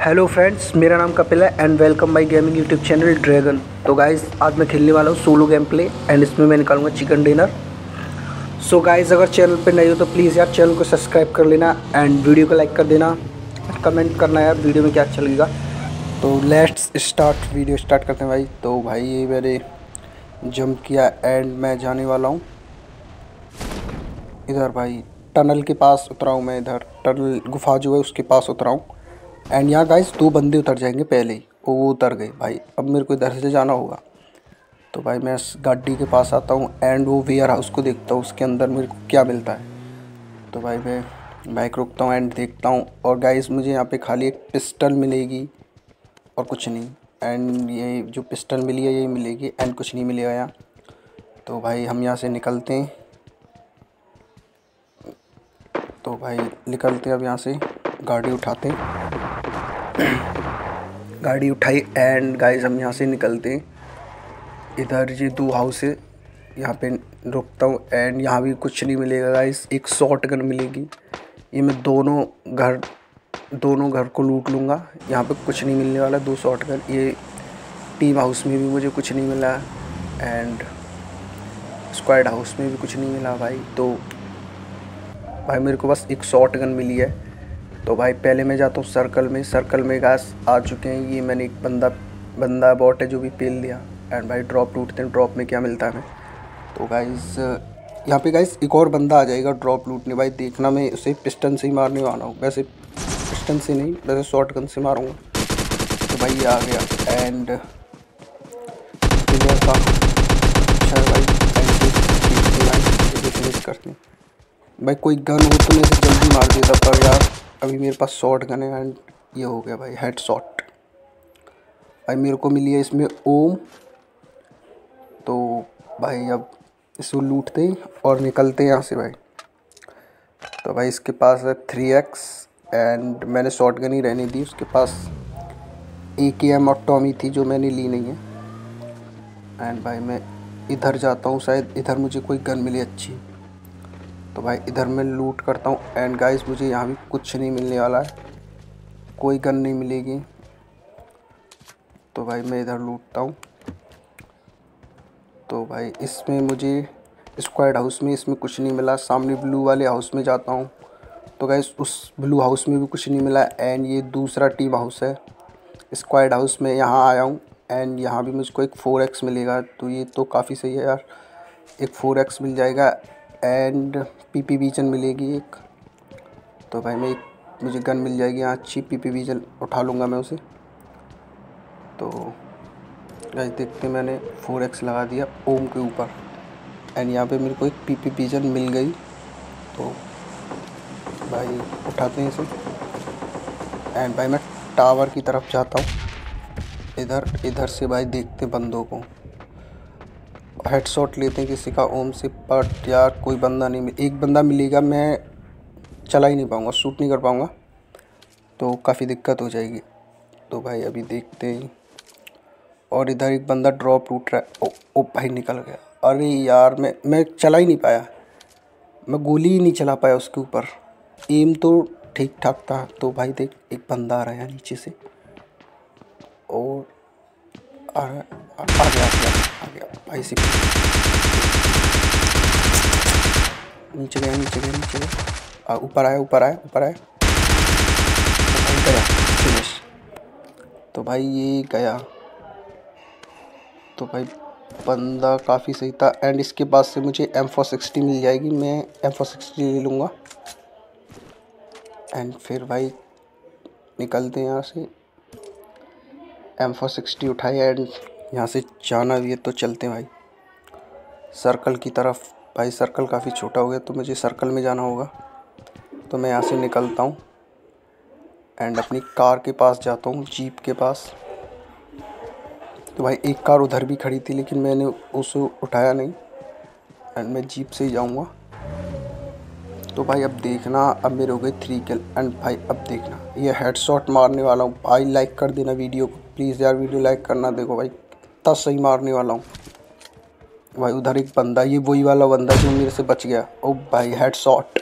Hello friends मेरा नाम कपिल है and welcome my gaming YouTube channel dragon तो गाइस आज मैं खेलने वाला हूँ सोलो गेम प्ले एंड इसमें मैं निकालूँगा चिकन डिनर सो गाइस अगर चैनल पे नए हो तो प्लीज़ यार चैनल को सब्सक्राइब कर लेना एंड वीडियो को लाइक कर देना. कमेंट करना यार वीडियो में क्या अच्छा लगेगा. तो लेट्स स्टार्ट वीडियो स्टार्ट करते हैं भाई. तो भाई ये मैंने जंप किया एंड मैं जाने वाला हूँ. इधर भाई टनल के पास उतरा हूँ मैं इधर. टनल गुफा जो है उसके पास उतरा हूँ. एंड यहाँ गाइस दो बंदे उतर जाएँगे पहले ही। वो वो उतर गए। भाई, अब मेरे को इधर से जाना होगा। तो भाई, मैं गाड़ी के पास आता हूँ एंड वो वेयर हाउस को देखता हूँ, उसके अंदर मेरे को क्या मिलता है। तो भाई, मैं बाइक रुकता हूँ एंड देखता हूँ। और गाइस मुझे यहाँ पे खाली एक पिस्टल मिलेगी और कुछ नहीं। एंड ये जो पिस्टल मिली है यही मिलेगी एंड कुछ नहीं मिलेगा यहाँ। तो भाई, हम यहाँ से निकलते हैं। तो भाई, निकलते हैं अब यहाँ से। गाड़ी उठाते हैं। गाड़ी उठाई एंड गाइस हम यहाँ से निकलते हैं। इधर ये दो हाउस है। यहाँ पे रुकता हूँ एंड यहाँ भी कुछ नहीं मिलेगा गाइस एक शॉर्ट गन मिलेगी। ये मैं दोनों घर दोनों घर को लूट लूँगा। यहाँ पे कुछ नहीं मिलने वाला, दो शॉर्ट गन ये टीम हाउस में भी मुझे कुछ नहीं मिला एंड स्क्वाड हाउस में भी कुछ नहीं मिला भाई। तो भाई मेरे को बस एक शॉर्ट गन मिली है। तो भाई पहले मैं जाता हूँ सर्कल में सर्कल में घास आ चुके हैं। ये मैंने एक बंदा बंदा बॉट है जो भी पेल दिया। एंड भाई ड्रॉप लूटते हैं ड्रॉप में क्या मिलता है हमें? तो गाइस यहाँ पे गाइस एक और बंदा आ जाएगा ड्रॉप लूटने। भाई देखना मैं उसे पिस्टन से ही मारने वाला हूँ। वैसे पिस्टन से नहीं, वैसे शॉर्ट गन से मारूँगा। तो भाई ये आ गया। एंड अच्छा भाई। कोई गन हो तो मैं जल्दी मार देता, पर अभी मेरे पास शॉर्ट गन है एंड ये हो गया भाई हेड शॉट भाई मेरे को मिली है इसमें ओम। तो भाई अब इसको लूटते हैं और निकलते हैं यहाँ से भाई। तो भाई इसके पास है थ्री एक्स एंड मैंने शॉर्ट गन ही रहने दी। उसके पास ए के एम और टॉमी थी जो मैंने ली नहीं है। एंड भाई मैं इधर जाता हूँ, शायद इधर मुझे कोई गन मिली अच्छी। तो भाई इधर मैं लूट करता हूँ। एंड गाइस मुझे यहाँ भी कुछ नहीं मिलने वाला है। कोई गन नहीं मिलेगी। तो भाई मैं इधर लूटता हूँ। तो भाई इसमें मुझे स्क्वाड हाउस में इसमें कुछ नहीं मिला। सामने ब्लू वाले हाउस में जाता हूँ। तो गाइस उस ब्लू हाउस में भी कुछ नहीं मिला। एंड ये दूसरा टीम हाउस है। स्क्वाड हाउस में यहाँ आया हूँ। एंड यहाँ भी मुझको एक फोर एक्स मिलेगा। तो ये तो काफ़ी सही है यार। एक फोर एक्स मिल जाएगा। एंड पी पी विजन मिलेगी एक। तो भाई मैं एक, मुझे गन मिल जाएगी यहाँ, अच्छी पी पी विजन उठा लूँगा मैं उसे। तो गाइस देखते मैंने फोर एक्स लगा दिया ओम के ऊपर। एंड यहाँ पे मेरे को एक पी पी विजन मिल गई। तो भाई उठाते हैं इसे। एंड भाई मैं टावर की तरफ़ जाता हूँ। इधर इधर से भाई देखते बंदों को। हेडशॉट लेते हैं किसी का ओम से बट यार कोई बंदा नहीं एक बंदा मिलेगा मैं चला ही नहीं पाऊँगा शूट नहीं कर पाऊँगा तो काफ़ी दिक्कत हो जाएगी। तो भाई अभी देखते ही। और इधर एक बंदा ड्रॉप लूट रहा है। ओ, ओ भाई निकल गया। अरे यार मैं मैं चला ही नहीं पाया। मैं गोली ही नहीं चला पाया उसके ऊपर। एम तो ठीक ठाक था तो भाई देख एक बंदा आ रहा है नीचे से। और आ, आ, आ आ गया। नीचे गया नीचे गया नीचे गया। ऊपर आया ऊपर आया ऊपर आया। तो गया फिनिश तो भाई ये गया। तो भाई बंदा काफ़ी सही था। एंड इसके बाद से मुझे एम फोर सिक्सटी मिल जाएगी। मैं एम फोर सिक्सटी ले लूँगा। एंड फिर भाई निकलते हैं यहाँ से। एम फोर सिक्सटी उठाई एंड यहाँ से जाना भी है तो चलते हैं भाई। सर्कल की तरफ़। भाई सर्कल काफ़ी छोटा हो गया तो मुझे सर्कल में जाना होगा। तो मैं यहाँ से निकलता हूँ एंड अपनी कार के पास जाता हूँ, जीप के पास। तो भाई एक कार उधर भी खड़ी थी, लेकिन मैंने उसे उठाया नहीं एंड मैं जीप से ही जाऊँगा। तो भाई अब देखना, अब मेरे हो गए थ्री किल एंड भाई अब देखना। ये हेडशॉट मारने वाला हूँ। भाई लाइक कर देना वीडियो को। प्लीज़ यार वीडियो लाइक करना देखो भाई। इतना सही मारने वाला हूँ। भाई, उधर एक बंदा, ये वही वाला बंदा जो मेरे से बच गया। ओ भाई हेड शॉट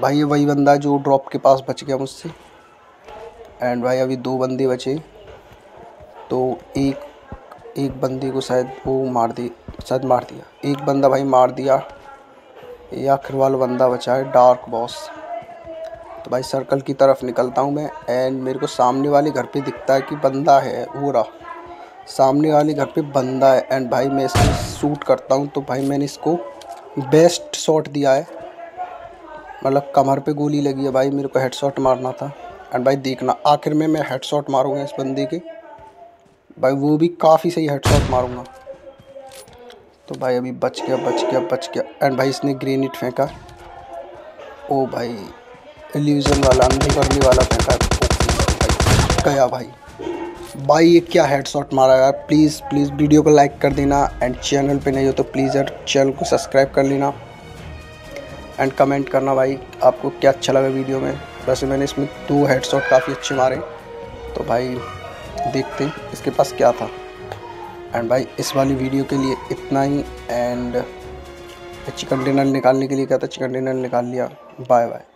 भाई, ये वही बंदा जो ड्रॉप के पास बच गया मुझसे। एंड भाई, अभी दो बंदे बचे। तो एक एक बंदे को शायद वो मार दी, शायद मार दिया। एक बंदा भाई मार दिया। ये आखिर वाला बंदा बचा है डार्क बॉस तो भाई सर्कल की तरफ़ निकलता हूँ मैं एंड मेरे को सामने वाले घर पे दिखता है कि बंदा है, वो रहा। सामने वाले घर पे बंदा है एंड भाई मैं इसको शूट करता हूँ तो भाई मैंने इसको बेस्ट शॉट दिया है। मतलब कमर पे गोली लगी है भाई, मेरे को हेडशॉट मारना था। एंड भाई देखना, आखिर में मैं हेडशॉट मारूँगा इस बंदे के। भाई वो भी काफ़ी सही हेडशॉट मारूँगा। तो भाई अभी बच गया बच गया बच गया। एंड भाई इसने ग्रेनेड फेंका। ओ भाई। एल्यूजन वाला अंधे वाला फेंका गया भाई। भाई, ये क्या हेडशॉट मारा यार? प्लीज़ प्लीज़ वीडियो को लाइक कर देना एंड चैनल पे नहीं हो तो प्लीज़ यार चैनल को सब्सक्राइब कर लेना। एंड कमेंट करना भाई, आपको क्या अच्छा लगा वीडियो में? वैसे मैंने इसमें दो हेडशॉट काफ़ी अच्छे मारे। तो भाई, देखते इसके पास क्या था। एंड भाई, इस वाली वीडियो के लिए इतना ही एंड चिकन डिनर निकालने के लिए क्या था? चिकन डिनर निकाल लिया। Bye bye